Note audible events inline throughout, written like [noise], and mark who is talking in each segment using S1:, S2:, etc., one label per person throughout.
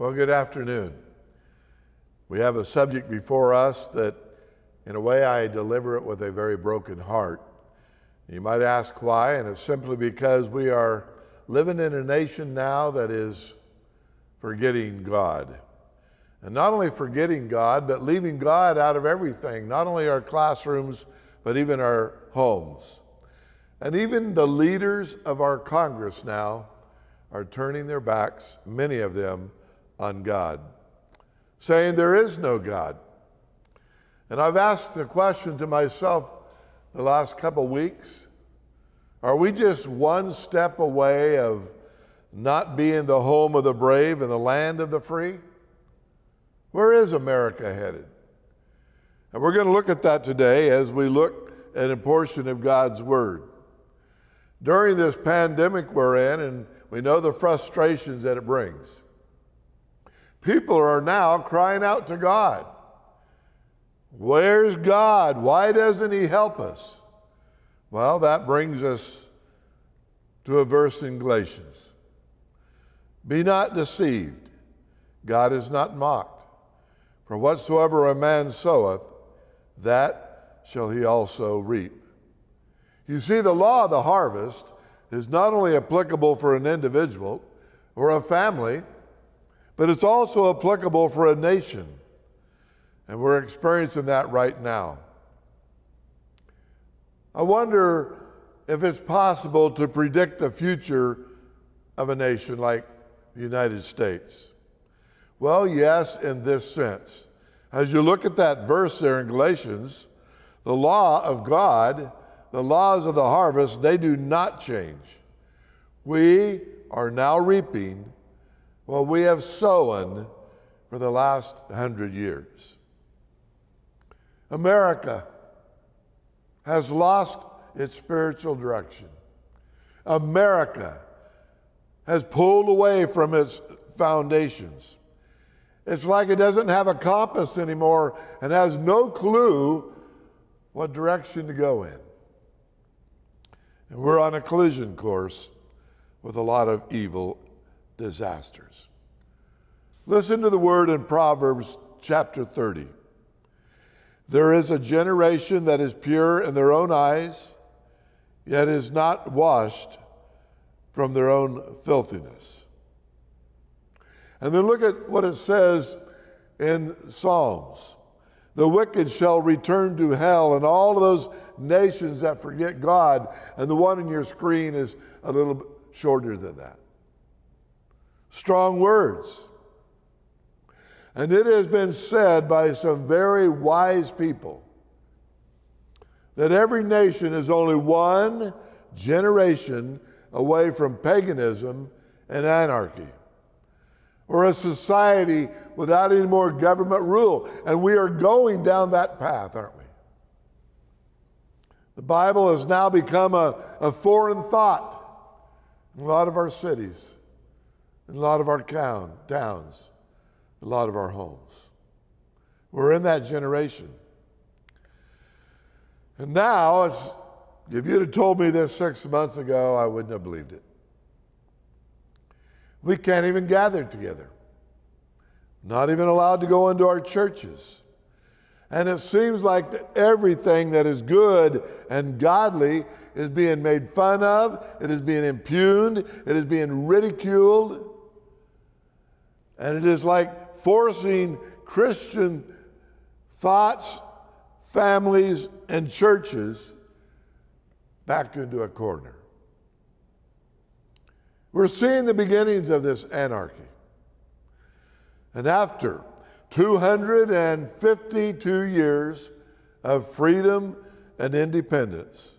S1: Well, good afternoon. We have a subject before us that, in a way, I deliver it with a very broken heart. You might ask why, and it's simply because we are living in a nation now that is forgetting God. And not only forgetting God, but leaving God out of everything, not only our classrooms, but even our homes. And even the leaders of our Congress now are turning their backs, many of them, on God, saying there is no God. And I've asked the question to myself the last couple weeks are we just one step away of not being the home of the brave and the land of the free? Where is America headed? And we're going to look at that today as we look at a portion of God's Word. During this pandemic we're in, and we know the frustrations that it brings, people are now crying out to God. Where's God? Why doesn't He help us? Well, that brings us to a verse in Galatians Be not deceived, God is not mocked. For whatsoever a man soweth, that shall he also reap. You see, the law of the harvest is not only applicable for an individual or a family, but it's also applicable for a nation. And we're experiencing that right now. I wonder if it's possible to predict the future of a nation like the United States. Well, yes, in this sense. As you look at that verse there in Galatians, the law of God, the laws of the harvest, they do not change. We are now reaping what we have sown for the last hundred years. America has lost its spiritual direction. America has pulled away from its foundations. It's like it doesn't have a compass anymore and has no clue what direction to go in. And we're on a collision course with a lot of evil disasters. Listen to the word in Proverbs chapter 30. There is a generation that is pure in their own eyes, yet is not washed from their own filthiness. And then look at what it says in Psalms. The wicked shall return to hell, and all those nations that forget God, and the one in your screen is a little shorter than that. Strong words. And it has been said by some very wise people that every nation is only one generation away from paganism and anarchy, or a society without any more government rule. And we are going down that path, aren't we? The Bible has now become a, a foreign thought in a lot of our cities, in a lot of our town, towns a lot of our homes. We're in that generation. And now, if you'd have told me this six months ago, I wouldn't have believed it. We can't even gather together, not even allowed to go into our churches. And it seems like that everything that is good and godly is being made fun of, it is being impugned, it is being ridiculed. And it is like forcing Christian thoughts, families, and churches back into a corner. We're seeing the beginnings of this anarchy. And after 252 years of freedom and independence,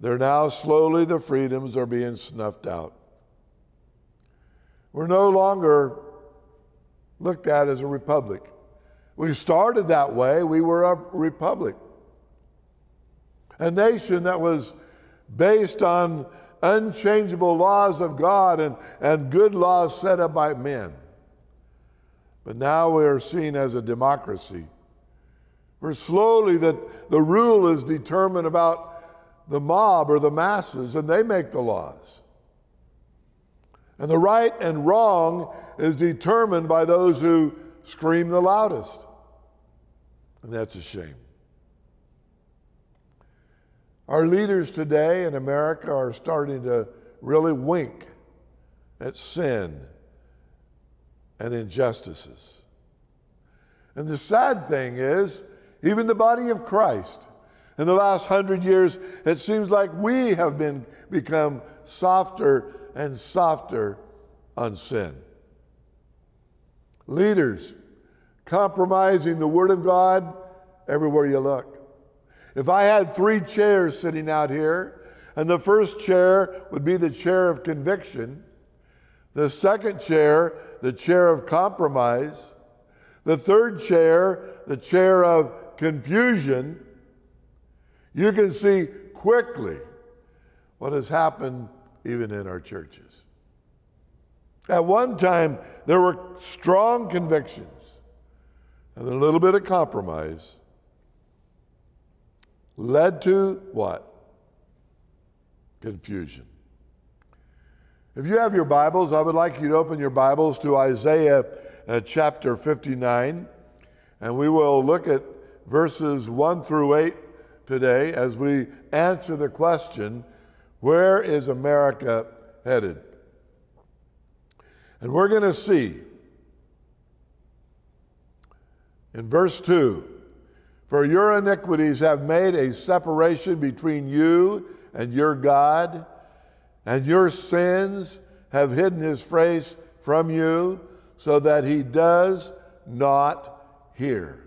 S1: they're now slowly the freedoms are being snuffed out. We're no longer looked at as a republic. We started that way, we were a republic. A nation that was based on unchangeable laws of God and, and good laws set up by men. But now we are seen as a democracy. Where slowly that the rule is determined about the mob or the masses, and they make the laws. And the right and wrong is determined by those who scream the loudest. And that's a shame. Our leaders today in America are starting to really wink at sin and injustices. And the sad thing is, even the body of Christ, in the last hundred years, it seems like we have been become softer and softer on sin. Leaders compromising the Word of God everywhere you look. If I had three chairs sitting out here, and the first chair would be the chair of conviction, the second chair, the chair of compromise, the third chair, the chair of confusion, you can see quickly what has happened even in our churches. At one time, there were strong convictions and a little bit of compromise led to what? Confusion. If you have your Bibles, I would like you to open your Bibles to Isaiah uh, chapter 59, and we will look at verses 1 through 8 today as we answer the question where is America headed? And we're going to see in verse 2 for your iniquities have made a separation between you and your God, and your sins have hidden his face from you, so that he does not hear.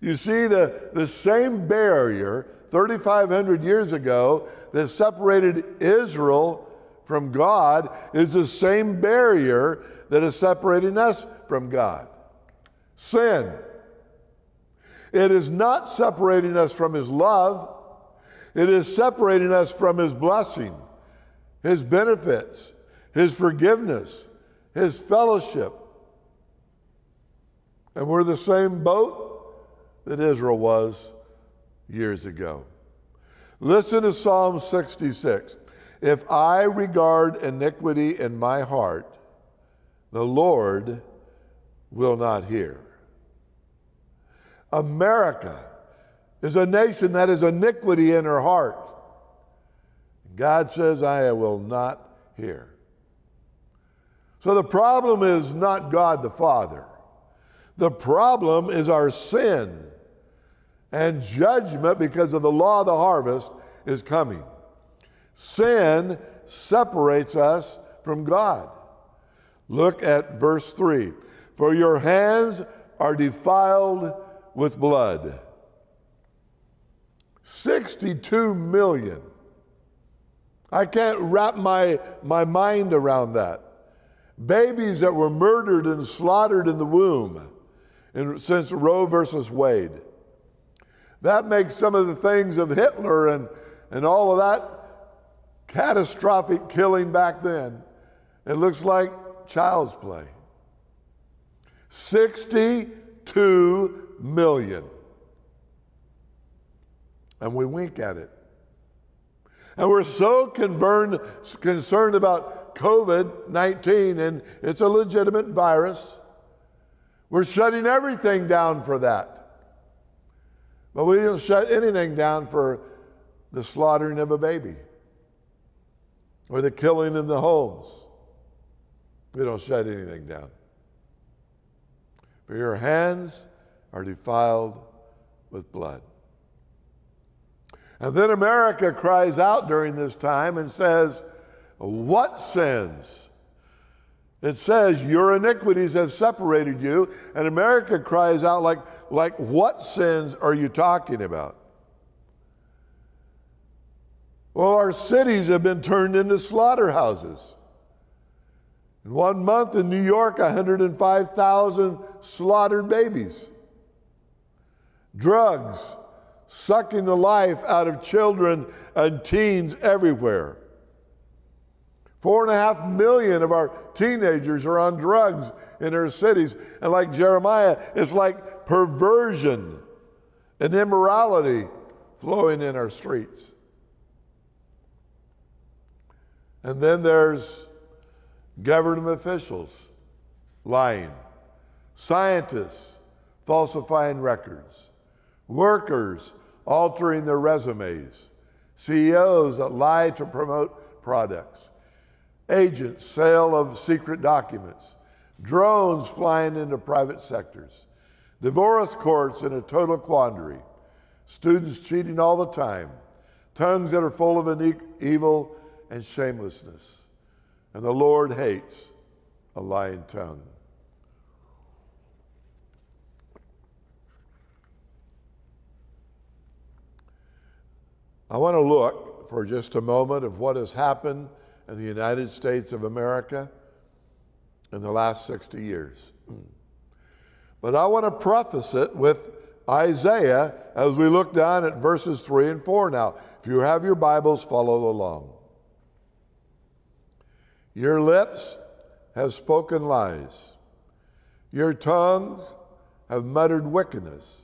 S1: You see, the, the same barrier 3,500 years ago that separated Israel from God is the same barrier that is separating us from God sin. It is not separating us from His love, it is separating us from His blessing, His benefits, His forgiveness, His fellowship. And we're the same boat that Israel was years ago. Listen to Psalm 66. If I regard iniquity in my heart, the Lord will not hear. America is a nation that has iniquity in her heart. God says, I will not hear. So the problem is not God the Father. The problem is our sin. And judgment, because of the law of the harvest, is coming. Sin separates us from God. Look at verse 3 For your hands are defiled with blood. 62 million. I can't wrap my, my mind around that. Babies that were murdered and slaughtered in the womb in, since Roe versus Wade. That makes some of the things of Hitler and, and all of that catastrophic killing back then. It looks like child's play. 62 million. And we wink at it. And we're so concerned about COVID 19, and it's a legitimate virus. We're shutting everything down for that. But we don't shut anything down for the slaughtering of a baby or the killing in the homes. We don't shut anything down. For your hands are defiled with blood. And then America cries out during this time and says, What sins? It says, Your iniquities have separated you. And America cries out, like, like what sins are you talking about? Well, our cities have been turned into slaughterhouses. In one month in New York, 105,000 slaughtered babies drugs, sucking the life out of children and teens everywhere. Four and a half million of our teenagers are on drugs in our cities. And like Jeremiah, it's like perversion and immorality flowing in our streets. And then there's government officials lying, scientists falsifying records, workers altering their resumes, CEOs that lie to promote products, agents, sale of secret documents, drones flying into private sectors, divorce courts in a total quandary, students cheating all the time, tongues that are full of evil and shamelessness. And the Lord hates a lying tongue. I want to look for just a moment of what has happened in the United States of America in the last 60 years. [clears throat] But I want to preface it with Isaiah as we look down at verses 3 and 4 now. If you have your Bibles, follow along. Your lips have spoken lies, your tongues have muttered wickedness.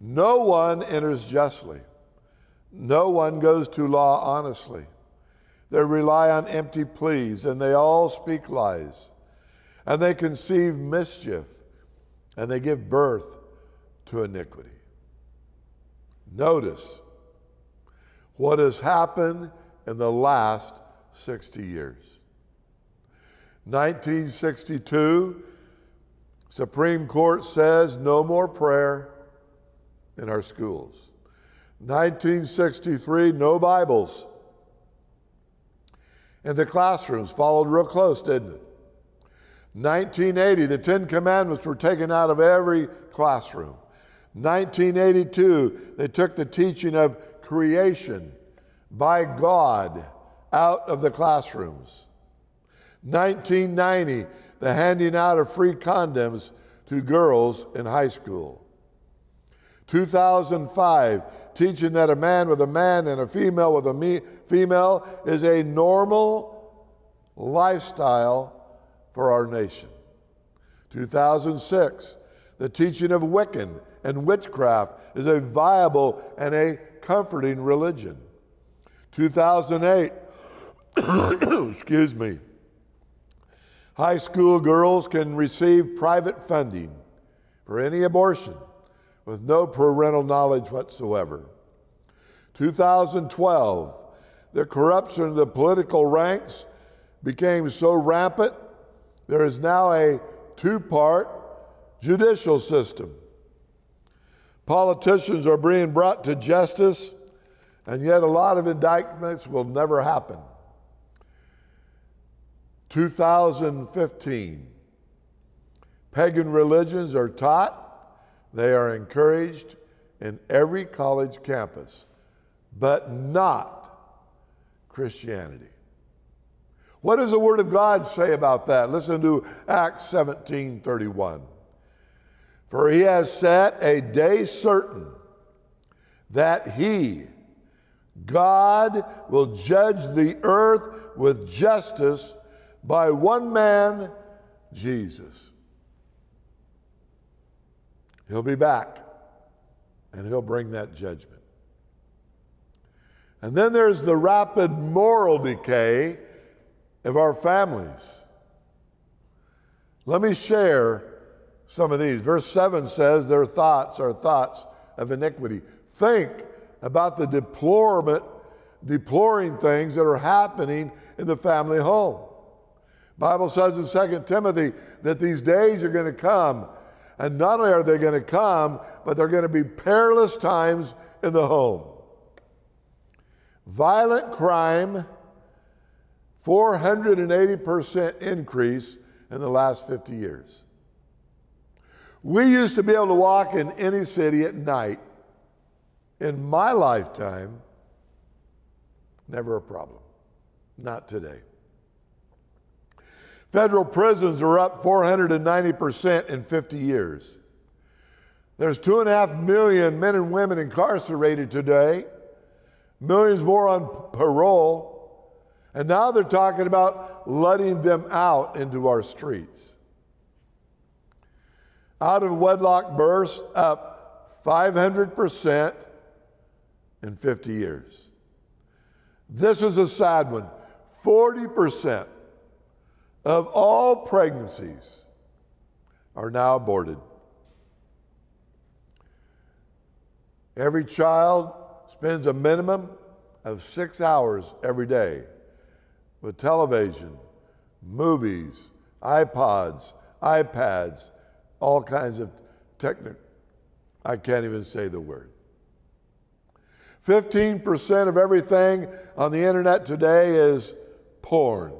S1: No one enters justly, no one goes to law honestly. They rely on empty pleas, and they all speak lies. And they conceive mischief, and they give birth to iniquity. Notice what has happened in the last 60 years. 1962, Supreme Court says no more prayer in our schools. 1963, no Bibles. And the classrooms followed real close, didn't it? 1980, the Ten Commandments were taken out of every classroom. 1982, they took the teaching of creation by God out of the classrooms. 1990, the handing out of free condoms to girls in high school. 2005, teaching that a man with a man and a female with a me- female is a normal lifestyle for our nation. 2006, the teaching of Wiccan and witchcraft is a viable and a comforting religion. 2008, [coughs] excuse me, high school girls can receive private funding for any abortion with no parental knowledge whatsoever. 2012, the corruption of the political ranks became so rampant, there is now a two part judicial system. Politicians are being brought to justice, and yet a lot of indictments will never happen. 2015, pagan religions are taught they are encouraged in every college campus, but not Christianity. What does the Word of God say about that? Listen to Acts 17 31. For he has set a day certain that he, God, will judge the earth with justice by one man, Jesus. He'll be back and he'll bring that judgment. And then there's the rapid moral decay of our families. Let me share some of these. Verse 7 says, Their thoughts are thoughts of iniquity. Think about the deplorement, deploring things that are happening in the family home. Bible says in 2 Timothy that these days are going to come and not only are they going to come, but they're going to be perilous times in the home. Violent crime, 480% increase in the last 50 years. We used to be able to walk in any city at night. In my lifetime, never a problem. Not today. Federal prisons are up 490% in 50 years. There's two and a half million men and women incarcerated today, millions more on parole, and now they're talking about letting them out into our streets. Out of wedlock births up 500% in 50 years. This is a sad one 40% of all pregnancies are now aborted. Every child spends a minimum of six hours every day with television, movies, iPods, iPads, all kinds of technical. I can't even say the word. 15% of everything on the internet today is porn.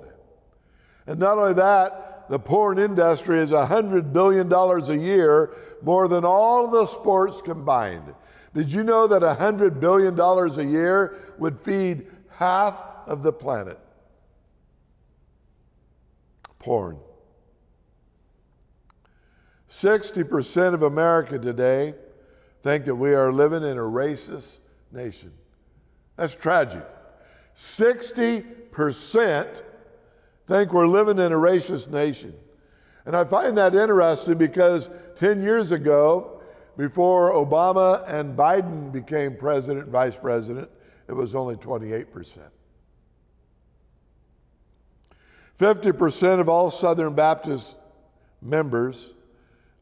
S1: And not only that, the porn industry is $100 billion a year, more than all the sports combined. Did you know that $100 billion a year would feed half of the planet? Porn. 60% of America today think that we are living in a racist nation. That's tragic. 60% think we're living in a racist nation. And I find that interesting because 10 years ago, before Obama and Biden became president, vice president, it was only 28%. 50% of all Southern Baptist members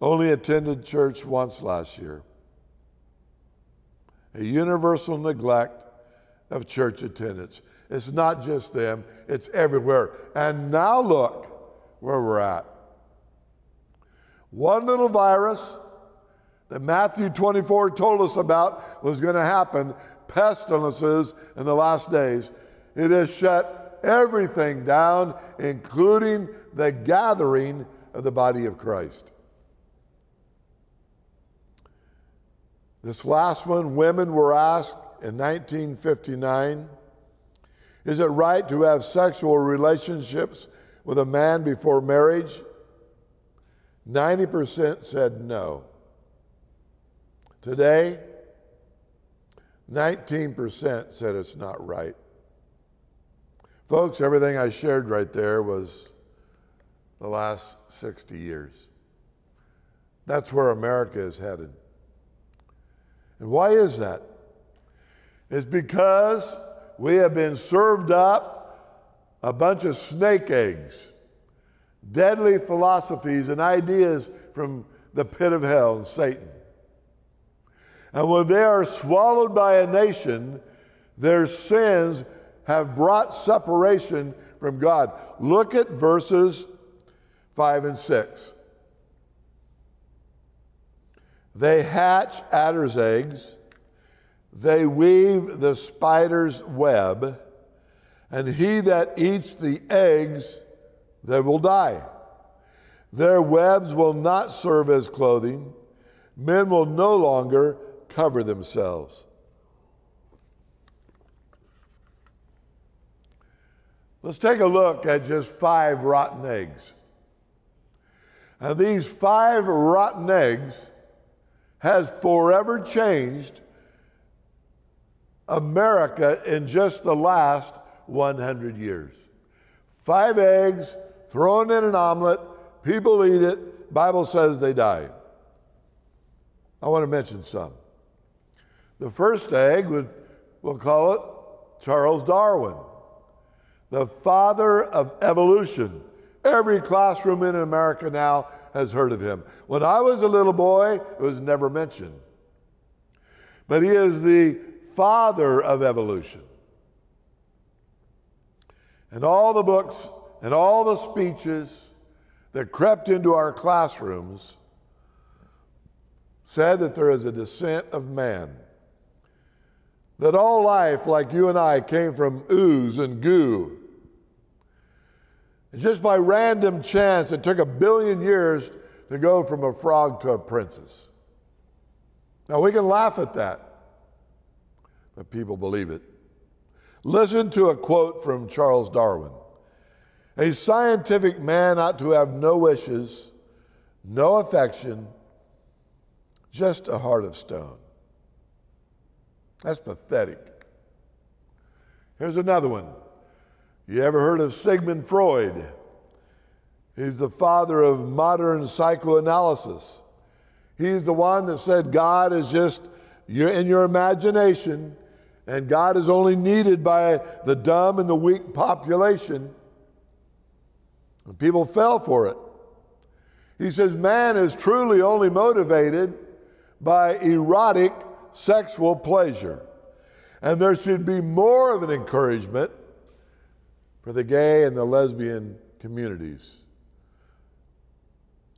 S1: only attended church once last year. A universal neglect of church attendance. It's not just them, it's everywhere. And now look where we're at. One little virus that Matthew 24 told us about was going to happen pestilences in the last days. It has shut everything down, including the gathering of the body of Christ. This last one, women were asked in 1959 Is it right to have sexual relationships with a man before marriage? 90% said no. Today, 19% said it's not right. Folks, everything I shared right there was the last 60 years. That's where America is headed. And why is that? It's because we have been served up a bunch of snake eggs, deadly philosophies and ideas from the pit of hell and Satan. And when they are swallowed by a nation, their sins have brought separation from God. Look at verses 5 and 6. They hatch adder's eggs, they weave the spider's web, and he that eats the eggs, they will die. Their webs will not serve as clothing. Men will no longer cover themselves. Let's take a look at just five rotten eggs. And these five rotten eggs has forever changed America in just the last 100 years. Five eggs thrown in an omelet, people eat it, Bible says they die. I want to mention some. The first egg would we'll call it Charles Darwin, the father of evolution. Every classroom in America now has heard of him. When I was a little boy, it was never mentioned. But he is the father of evolution. And all the books and all the speeches that crept into our classrooms said that there is a descent of man. That all life, like you and I, came from ooze and goo and just by random chance, it took a billion years to go from a frog to a princess. Now, we can laugh at that, people believe it. Listen to a quote from Charles Darwin A scientific man ought to have no wishes, no affection, just a heart of stone. That's pathetic. Here's another one. You ever heard of Sigmund Freud? He's the father of modern psychoanalysis. He's the one that said God is just in your imagination, and God is only needed by the dumb and the weak population. And people fell for it. He says, Man is truly only motivated by erotic sexual pleasure. And there should be more of an encouragement for the gay and the lesbian communities.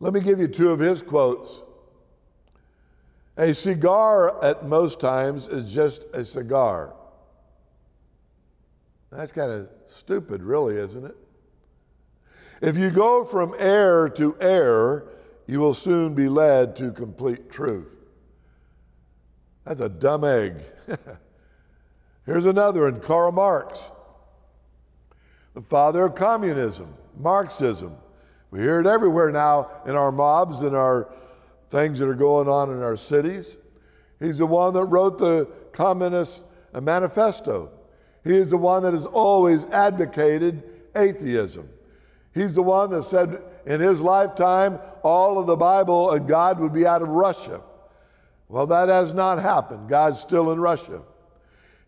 S1: Let me give you two of his quotes. A cigar at most times is just a cigar. That's kind of stupid, really, isn't it? If you go from air to air, you will soon be led to complete truth. That's a dumb egg. [laughs] Here's another one Karl Marx, the father of communism, Marxism. We hear it everywhere now in our mobs and our things that are going on in our cities. He's the one that wrote the Communist Manifesto. He is the one that has always advocated atheism. He's the one that said in his lifetime all of the Bible and God would be out of Russia. Well, that has not happened. God's still in Russia.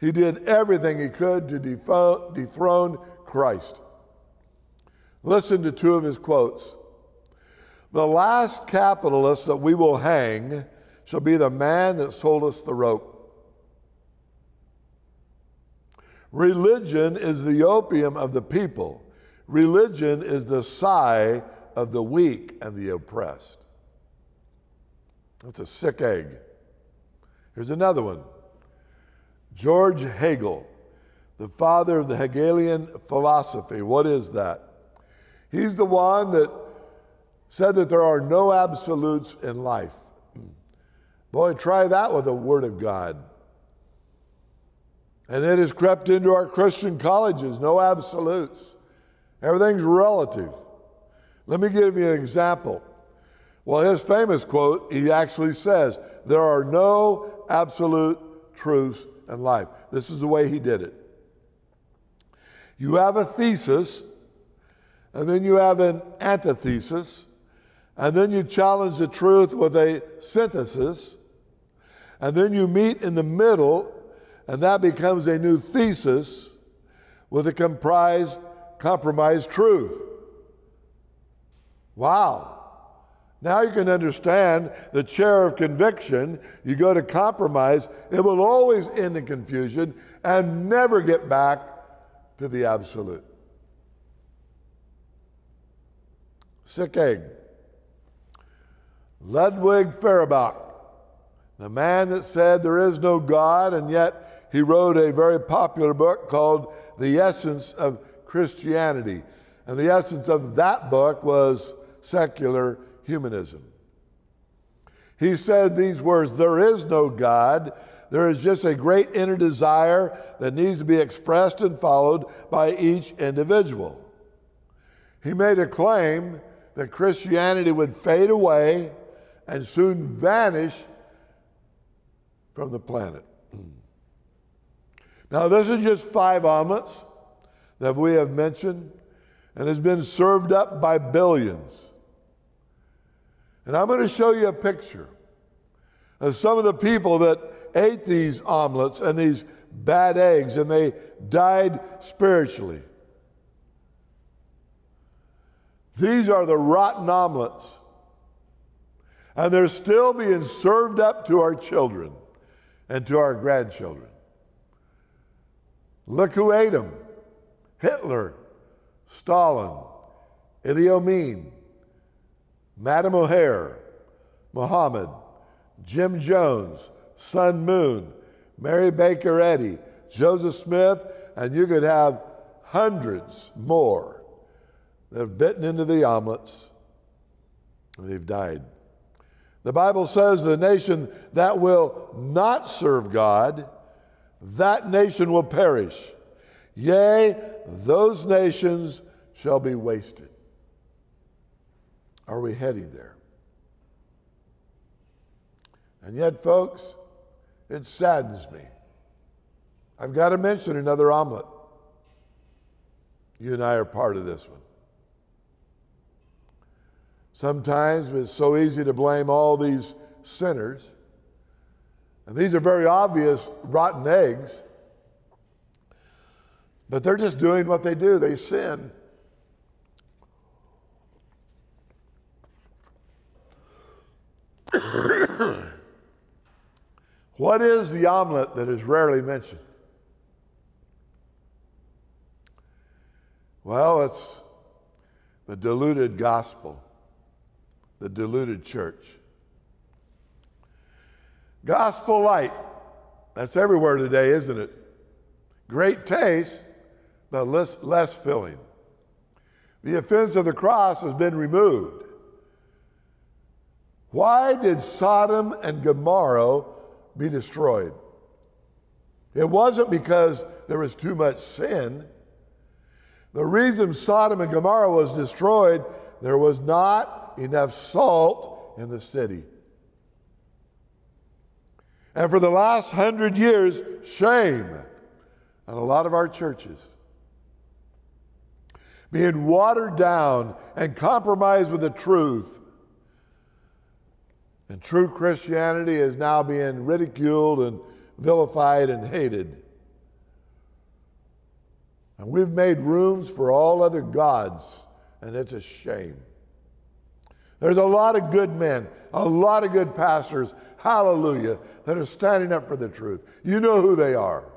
S1: He did everything he could to dethrone Christ. Listen to two of his quotes. The last capitalist that we will hang shall be the man that sold us the rope. Religion is the opium of the people. Religion is the sigh of the weak and the oppressed. That's a sick egg. Here's another one George Hegel, the father of the Hegelian philosophy. What is that? He's the one that said that there are no absolutes in life. Boy, try that with the Word of God. And it has crept into our Christian colleges no absolutes. Everything's relative. Let me give you an example. Well, his famous quote, he actually says, There are no absolute truths in life. This is the way he did it. You have a thesis, and then you have an antithesis, and then you challenge the truth with a synthesis, and then you meet in the middle, and that becomes a new thesis with a comprised compromise truth. Wow. Now you can understand the chair of conviction. You go to compromise, it will always end in confusion and never get back to the absolute. Sick egg. Ludwig Feuerbach, the man that said there is no God, and yet he wrote a very popular book called The Essence of Christianity. And the essence of that book was secular humanism. He said these words There is no God. There is just a great inner desire that needs to be expressed and followed by each individual. He made a claim that Christianity would fade away and soon vanish from the planet. Now, this is just five omelets that we have mentioned and has been served up by billions. And I'm going to show you a picture of some of the people that ate these omelets and these bad eggs and they died spiritually. These are the rotten omelets. And they're still being served up to our children and to our grandchildren. Look who ate them. Hitler, Stalin, Idi Amin, Madam O'Hair, Muhammad, Jim Jones, Sun Moon, Mary Baker Eddy, Joseph Smith, and you could have hundreds more that have bitten into the omelets and they've died. The Bible says the nation that will not serve God, that nation will perish. Yea, those nations shall be wasted. Are we heading there? And yet, folks, it saddens me. I've got to mention another omelet. You and I are part of this one. Sometimes it's so easy to blame all these sinners. And these are very obvious rotten eggs. But they're just doing what they do, they sin. [coughs] what is the omelet that is rarely mentioned? Well, it's the diluted gospel the diluted church. Gospel light, that's everywhere today, isn't it? Great taste, but less, less filling. The offense of the cross has been removed. Why did Sodom and Gomorrah be destroyed? It wasn't because there was too much sin. The reason Sodom and Gomorrah was destroyed, there was not enough salt in the city. And for the last hundred years, shame on a lot of our churches. Being watered down and compromised with the truth. And true Christianity is now being ridiculed and vilified and hated. And we've made rooms for all other gods, and it's a shame. There's a lot of good men, a lot of good pastors, hallelujah, that are standing up for the truth. You know who they are.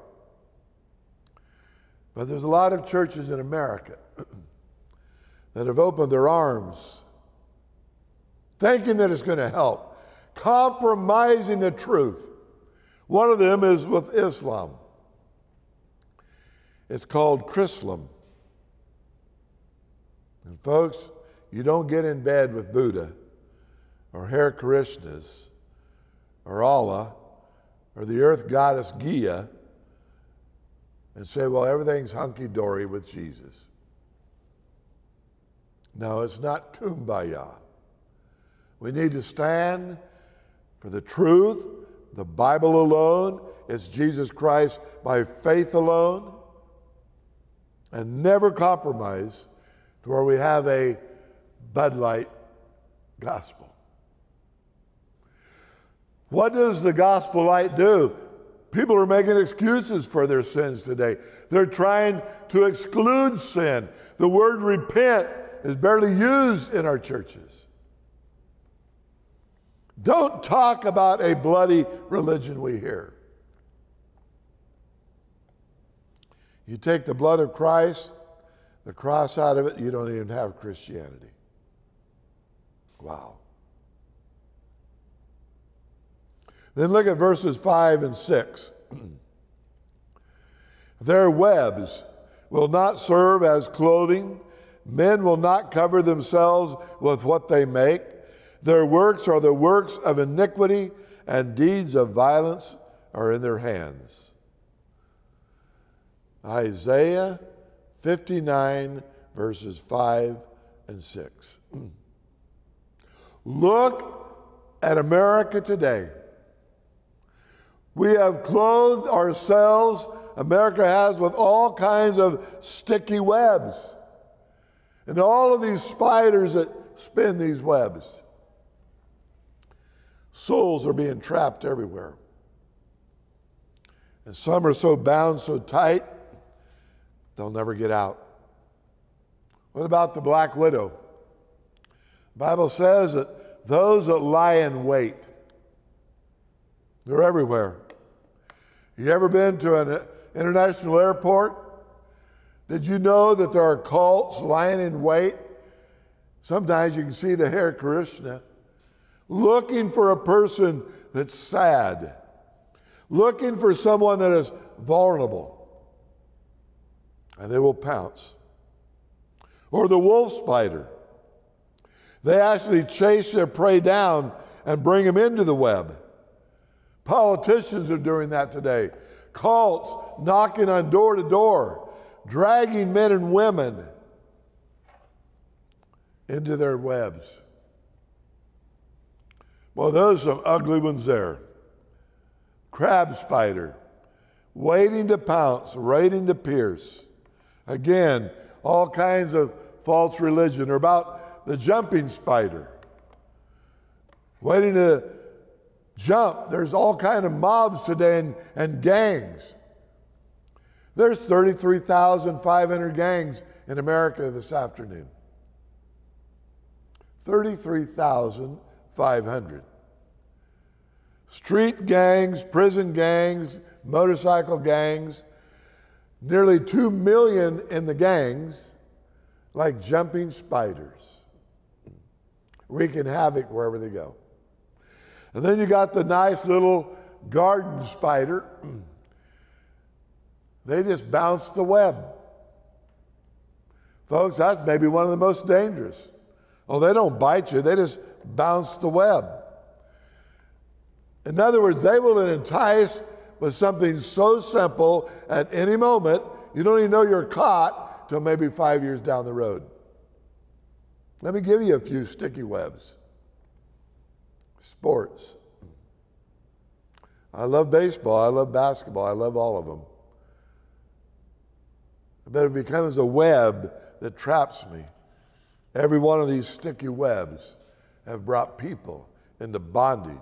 S1: But there's a lot of churches in America [clears throat] that have opened their arms, thinking that it's going to help, compromising the truth. One of them is with Islam. It's called Chrislam. And folks, you don't get in bed with Buddha or Hare Krishnas or Allah or the earth goddess Gaia and say, well, everything's hunky dory with Jesus. No, it's not kumbaya. We need to stand for the truth, the Bible alone. It's Jesus Christ by faith alone and never compromise to where we have a Bud Light gospel. What does the gospel light do? People are making excuses for their sins today. They're trying to exclude sin. The word repent is barely used in our churches. Don't talk about a bloody religion we hear. You take the blood of Christ, the cross out of it, you don't even have Christianity. Wow. Then look at verses 5 and 6. [clears throat] Their webs will not serve as clothing. Men will not cover themselves with what they make. Their works are the works of iniquity, and deeds of violence are in their hands. Isaiah 59, verses 5 and 6. [clears throat] Look at America today. We have clothed ourselves, America has, with all kinds of sticky webs. And all of these spiders that spin these webs. Souls are being trapped everywhere. And some are so bound so tight They'll never get out. What about the black widow? Bible says that those that lie in wait, they're everywhere. You ever been to an international airport? Did you know that there are cults lying in wait? Sometimes you can see the Hare Krishna looking for a person that's sad, looking for someone that is vulnerable and they will pounce. Or the wolf spider. They actually chase their prey down and bring them into the web. Politicians are doing that today. Cults knocking on door to door, dragging men and women into their webs. Well, those are some ugly ones there. Crab spider, waiting to pounce, waiting to pierce. Again, all kinds of false religion or about the jumping spider. Waiting to jump. There's all kind of mobs today and, and gangs. There's 33,500 gangs in America this afternoon. 33,500. street gangs, prison gangs, motorcycle gangs, nearly 2 million in the gangs, like jumping spiders, wreaking havoc wherever they go. And then you got the nice little garden spider. [clears throat] They just bounce the web. Folks, that's maybe one of the most dangerous. Oh, they don't bite you, they just bounce the web. In other words, they will entice with something so simple at any moment, you don't even know you're caught till maybe five years down the road. Let me give you a few sticky webs. Sports. I love baseball, I love basketball, I love all of them. But it becomes a web that traps me. Every one of these sticky webs have brought people into bondage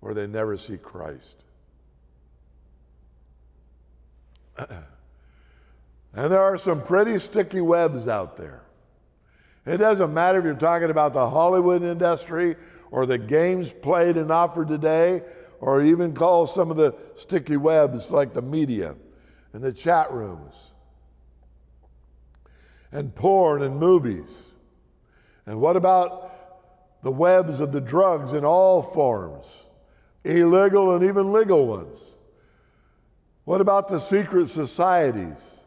S1: where they never see Christ. [clears throat] and there are some pretty sticky webs out there. It doesn't matter if you're talking about the Hollywood industry or the games played and offered today, or even call some of the sticky webs like the media and the chat rooms and porn and movies. And what about the webs of the drugs in all forms, illegal and even legal ones? What about the secret societies?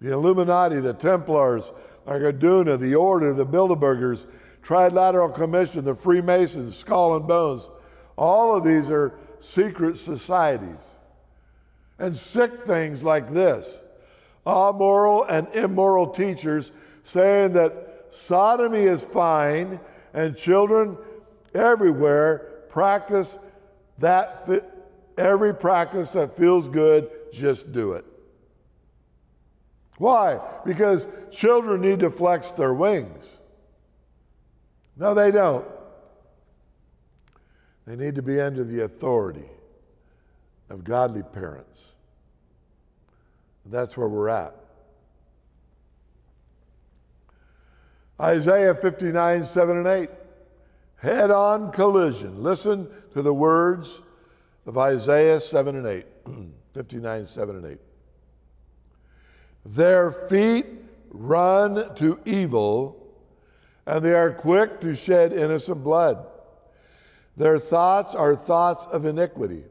S1: The Illuminati, the Templars, Argaduna, the Order, the Bilderbergers, Trilateral Commission, the Freemasons, Skull and Bones. All of these are secret societies. And sick things like this amoral and immoral teachers saying that sodomy is fine and children everywhere practice that every practice that feels good just do it why because children need to flex their wings no they don't they need to be under the authority of godly parents that's where we're at. Isaiah 59, 7 and 8. Head on collision. Listen to the words of Isaiah 7 and 8. [clears throat] 59, 7 and 8. Their feet run to evil, and they are quick to shed innocent blood. Their thoughts are thoughts of iniquity.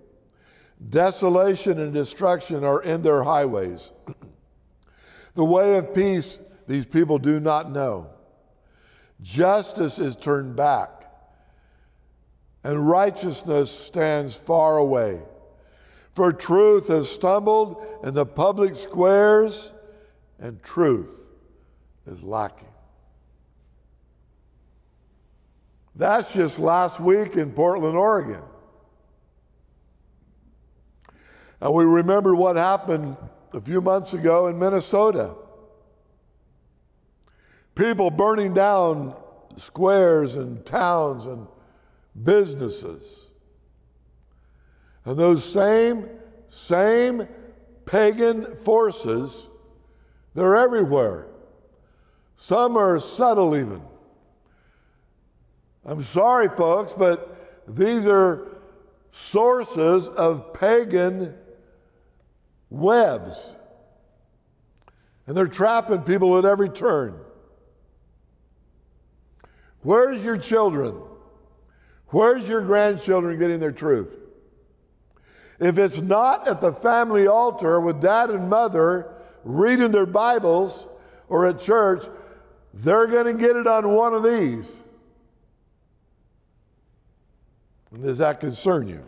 S1: Desolation and destruction are in their highways. [clears throat] the way of peace these people do not know. Justice is turned back, and righteousness stands far away. For truth has stumbled in the public squares, and truth is lacking. That's just last week in Portland, Oregon. And we remember what happened a few months ago in Minnesota. People burning down squares and towns and businesses. And those same, same pagan forces, they're everywhere. Some are subtle, even. I'm sorry, folks, but these are sources of pagan webs. And they're trapping people at every turn. Where's your children? Where's your grandchildren getting their truth? If it's not at the family altar with dad and mother reading their Bibles or at church, they're going to get it on one of these. And does that concern you?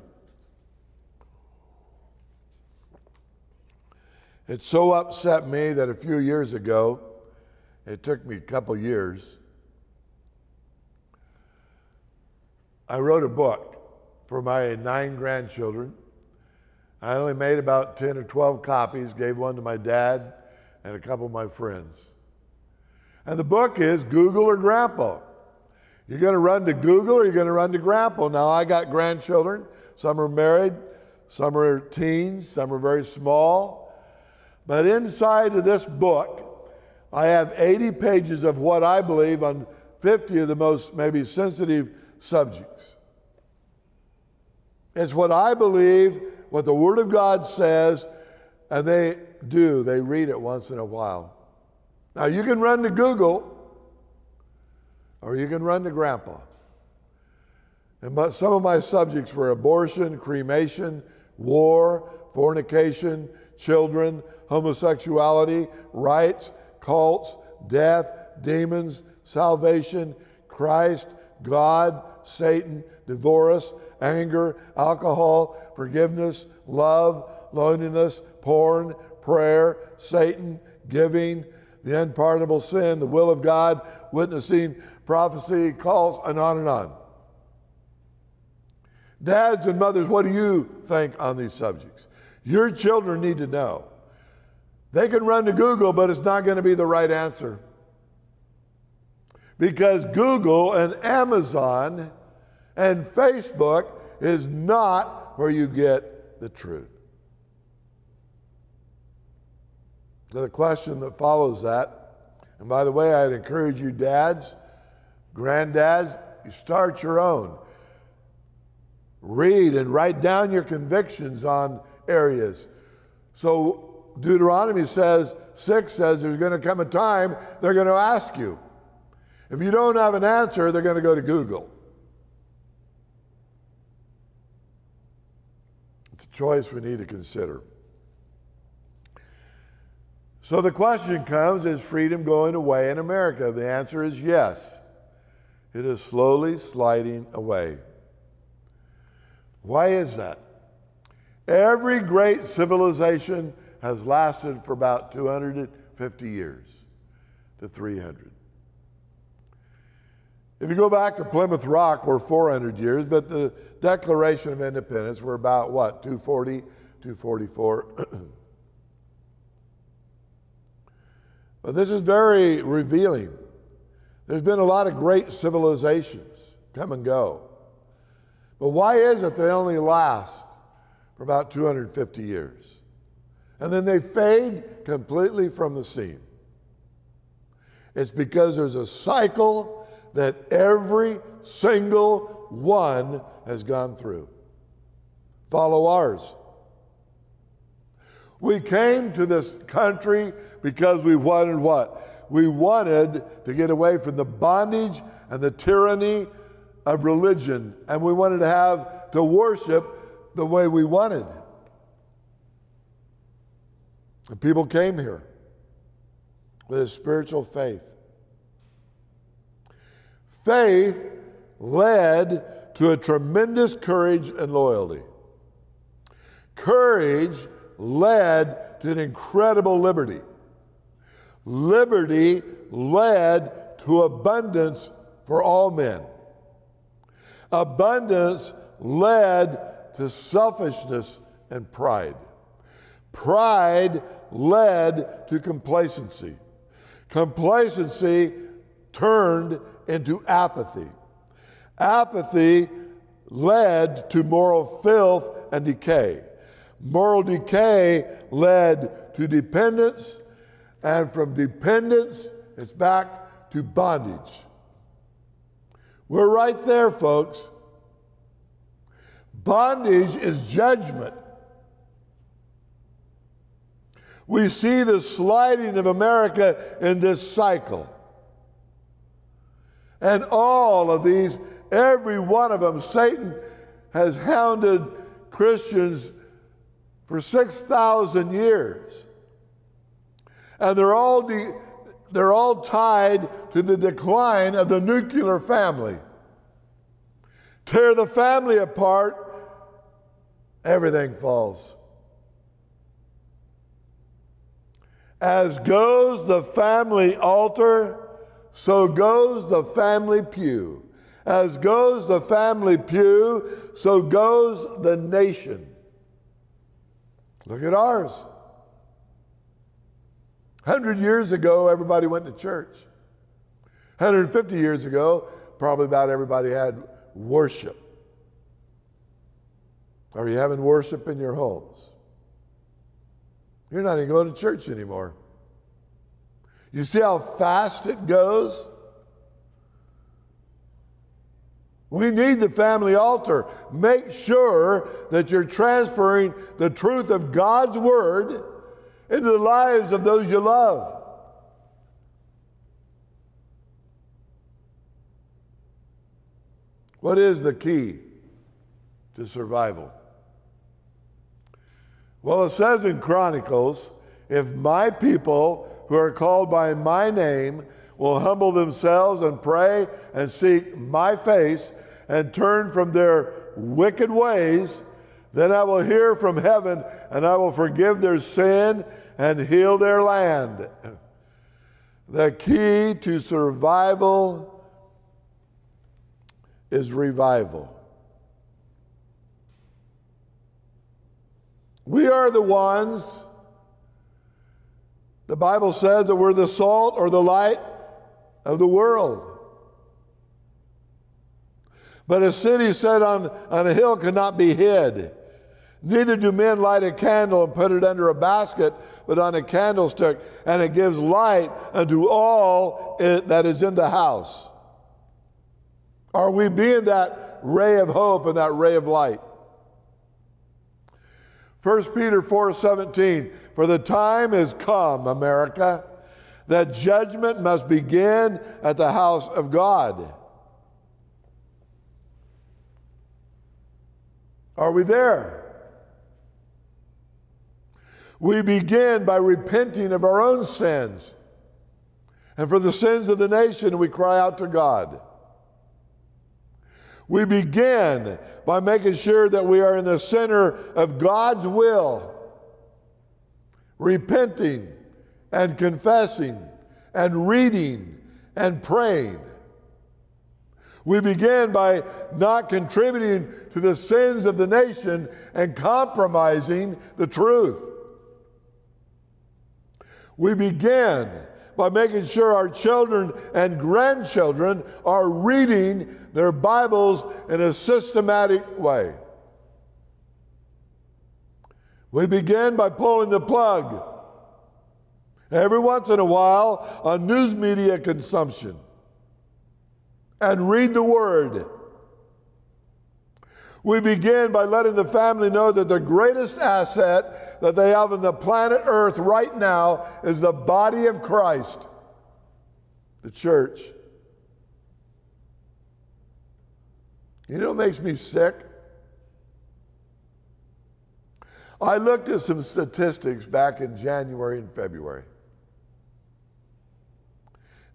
S1: It so upset me that a few years ago, it took me a couple years, I wrote a book for my nine grandchildren. I only made about 10 or 12 copies, gave one to my dad and a couple of my friends. And the book is Google or Grandpa. You're going to run to Google or you're going to run to Grandpa. Now, I got grandchildren. Some are married, some are teens, some are very small. But inside of this book, I have 80 pages of what I believe on 50 of the most maybe sensitive subjects. It's what I believe, what the Word of God says, and they do. They read it once in a while. Now, you can run to Google or you can run to Grandpa. And but some of my subjects were abortion, cremation, war, fornication, children, homosexuality, rights, cults, death, demons, salvation, Christ, God, Satan, divorce, anger, alcohol, forgiveness, love, loneliness, porn, prayer, Satan, giving, the unpardonable sin, the will of God, witnessing, prophecy, calls, and on and on. Dads and mothers, what do you think on these subjects? Your children need to know. They can run to Google, but it's not going to be the right answer. Because Google and Amazon and Facebook is not where you get the truth. So the question that follows that, and by the way, I'd encourage you, dads, granddads, you start your own. Read and write down your convictions on areas. So Deuteronomy says, 6 says there's going to come a time they're going to ask you. If you don't have an answer, they're going to go to Google. It's a choice we need to consider. So the question comes is freedom going away in America? The answer is yes. It is slowly sliding away. Why is that? Every great civilization has lasted for about 250 years to 300. If you go back to Plymouth Rock, we're 400 years, but the Declaration of Independence, we're about what, 240, 244? [clears throat] but this is very revealing. There's been a lot of great civilizations come and go. But why is it they only last for about 250 years? And then they fade completely from the scene. It's because there's a cycle that every single one has gone through. Follow ours. We came to this country because we wanted what? We wanted to get away from the bondage and the tyranny of religion, and we wanted to have to worship the way we wanted. The people came here with a spiritual faith. Faith led to a tremendous courage and loyalty. Courage led to an incredible liberty. Liberty led to abundance for all men. Abundance led to selfishness and pride. Pride led to complacency. Complacency turned into apathy. Apathy led to moral filth and decay. Moral decay led to dependence, and from dependence, it's back to bondage. We're right there, folks. Bondage is judgment. We see the sliding of America in this cycle. And all of these, every one of them, Satan has hounded Christians for 6,000 years. And they're all, de- they're all tied to the decline of the nuclear family. Tear the family apart, everything falls. As goes the family altar, so goes the family pew. As goes the family pew, so goes the nation. Look at ours. 100 years ago, everybody went to church. 150 years ago, probably about everybody had worship. Are you having worship in your homes? You're not even going to church anymore. You see how fast it goes? We need the family altar. Make sure that you're transferring the truth of God's word into the lives of those you love. What is the key to survival? Well, it says in Chronicles if my people who are called by my name will humble themselves and pray and seek my face and turn from their wicked ways, then I will hear from heaven and I will forgive their sin and heal their land. The key to survival is revival. We are the ones, the Bible says that we're the salt or the light of the world. But a city set on, on a hill cannot be hid. Neither do men light a candle and put it under a basket, but on a candlestick, and it gives light unto all that is in the house. Are we being that ray of hope and that ray of light? 1 Peter 4 17, for the time has come, America, that judgment must begin at the house of God. Are we there? We begin by repenting of our own sins. And for the sins of the nation, we cry out to God. We begin by making sure that we are in the center of God's will, repenting and confessing and reading and praying. We begin by not contributing to the sins of the nation and compromising the truth. We begin by making sure our children and grandchildren are reading their Bibles in a systematic way. We begin by pulling the plug every once in a while on news media consumption and read the Word. We begin by letting the family know that the greatest asset that they have on the planet Earth right now is the body of Christ, the church. You know what makes me sick? I looked at some statistics back in January and February.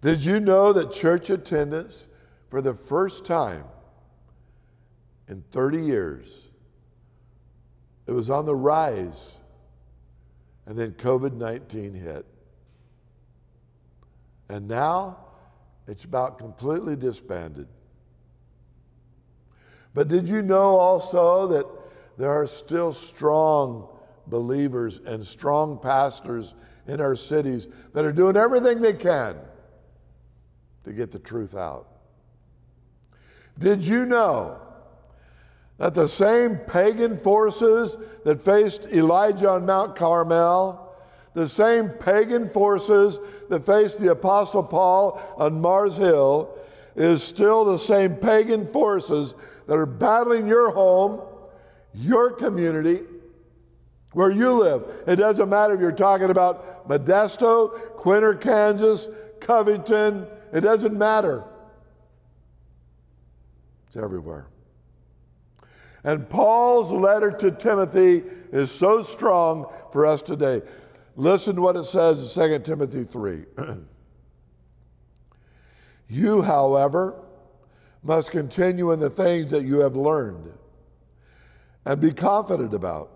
S1: Did you know that church attendance for the first time in 30 years, it was on the rise. And then COVID 19 hit. And now it's about completely disbanded. But did you know also that there are still strong believers and strong pastors in our cities that are doing everything they can to get the truth out? Did you know that the same pagan forces that faced Elijah on Mount Carmel, the same pagan forces that faced the Apostle Paul on Mars Hill, is still the same pagan forces that are battling your home, your community, where you live. It doesn't matter if you're talking about Modesto, Quinter, Kansas, Covington, it doesn't matter. It's everywhere. And Paul's letter to Timothy is so strong for us today. Listen to what it says in 2 Timothy 3. [clears throat] you, however, must continue in the things that you have learned and be confident about.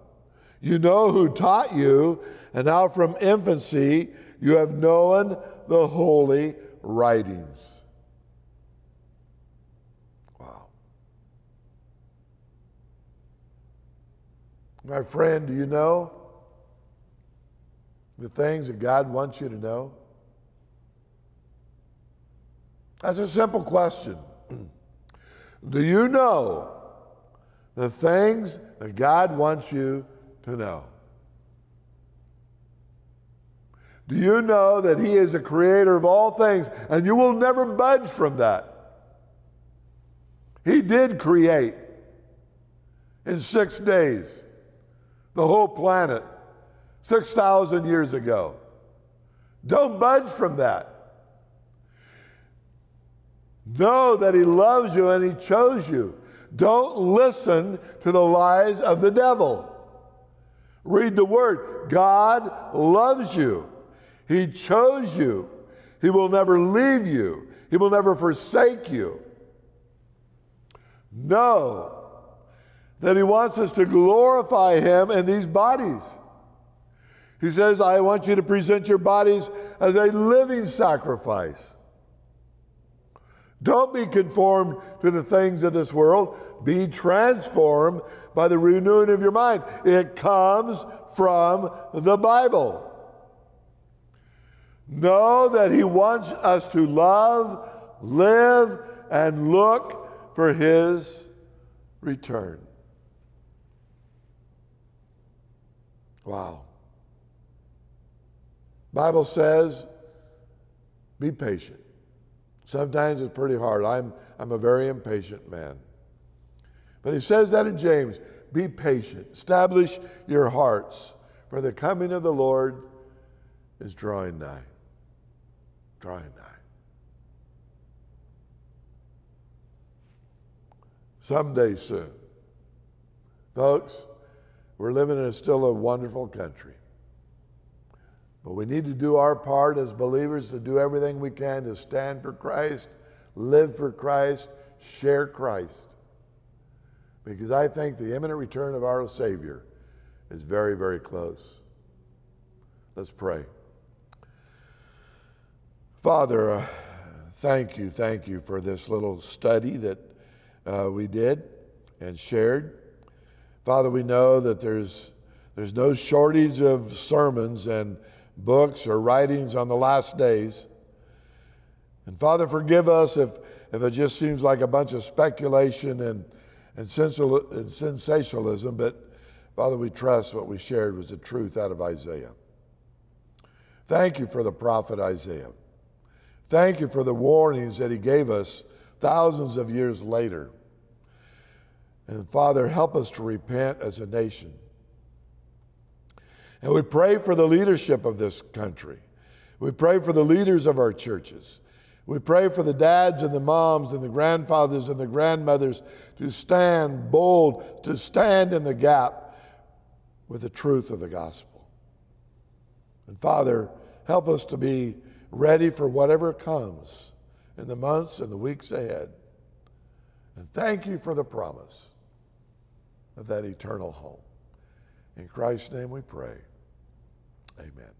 S1: You know who taught you, and how from infancy you have known the holy writings My friend, do you know the things that God wants you to know? That's a simple question. [clears throat] do you know the things that God wants you to know? Do you know that He is the creator of all things and you will never budge from that? He did create in six days the whole planet 6,000 years ago. Don't budge from that. Know that He loves you and He chose you. Don't listen to the lies of the devil. Read the word. God loves you. He chose you. He will never leave you. He will never forsake you. Know that He wants us to glorify Him in these bodies. He says, I want you to present your bodies as a living sacrifice. Don't be conformed to the things of this world. Be transformed by the renewing of your mind. It comes from the Bible. Know that He wants us to love, live, and look for His return. Wow. Bible says, be patient. Sometimes it's pretty hard. I'm, I'm a very impatient man. But he says that in James be patient, establish your hearts, for the coming of the Lord is drawing nigh. Drawing nigh. Someday soon. Folks, we're living in a still a wonderful country. But we need to do our part as believers to do everything we can to stand for Christ, live for Christ, share Christ. Because I think the imminent return of our Savior is very, very close. Let's pray. Father, uh, thank you, thank you for this little study that uh, we did and shared. Father, we know that there's, there's no shortage of sermons and books or writings on the last days. And Father, forgive us if, if it just seems like a bunch of speculation and, and, and sensationalism, but Father, we trust what we shared was the truth out of Isaiah. Thank you for the prophet Isaiah. Thank you for the warnings that he gave us thousands of years later. And Father, help us to repent as a nation. And we pray for the leadership of this country. We pray for the leaders of our churches. We pray for the dads and the moms and the grandfathers and the grandmothers to stand bold, to stand in the gap with the truth of the gospel. And Father, help us to be ready for whatever comes in the months and the weeks ahead. And thank you for the promise of that eternal home. In Christ's name we pray. Amen.